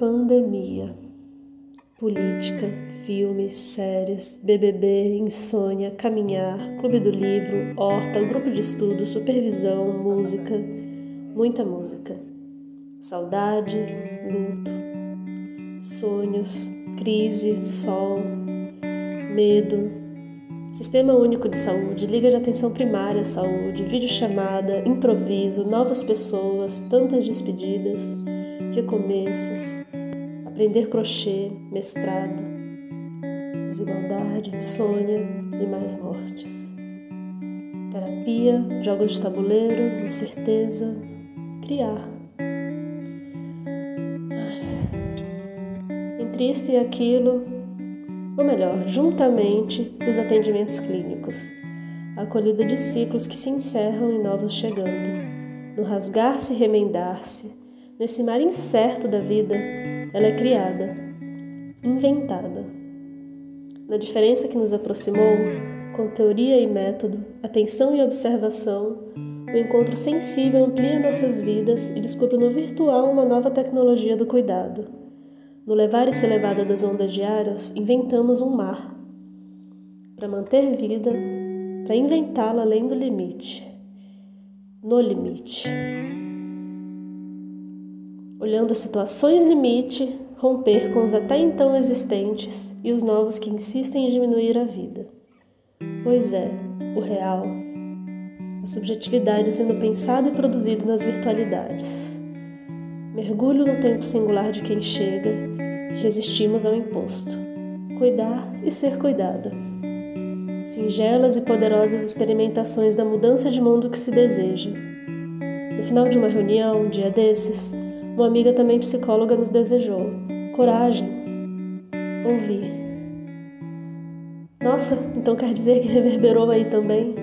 Pandemia. Política, filmes, séries, BBB, insônia, caminhar, clube do livro, horta, grupo de estudo, supervisão, música, muita música. Saudade, luto, sonhos, crise, sol, medo, Sistema Único de Saúde, Liga de Atenção Primária à Saúde, videochamada, improviso, novas pessoas, tantas despedidas, recomeços, aprender crochê, mestrado, desigualdade, insônia e mais mortes. Terapia, jogos de tabuleiro, incerteza, criar. Entre isto e aquilo, ou melhor, juntamente os atendimentos clínicos, a acolhida de ciclos que se encerram e novos chegando, no rasgar-se e remendar-se, nesse mar incerto da vida, ela é criada, inventada. Na diferença que nos aproximou, com teoria e método, atenção e observação, o encontro sensível amplia nossas vidas e descobre no virtual uma nova tecnologia do cuidado no levar e ser levada das ondas diárias, inventamos um mar. Para manter vida, para inventá-la além do limite. No limite. Olhando as situações limite, romper com os até então existentes e os novos que insistem em diminuir a vida. Pois é, o real, a subjetividade sendo pensada e produzida nas virtualidades. Mergulho no tempo singular de quem chega, resistimos ao imposto. Cuidar e ser cuidada. Singelas e poderosas experimentações da mudança de mundo que se deseja. No final de uma reunião, um dia desses, uma amiga também psicóloga nos desejou coragem, ouvir. Nossa, então quer dizer que reverberou aí também?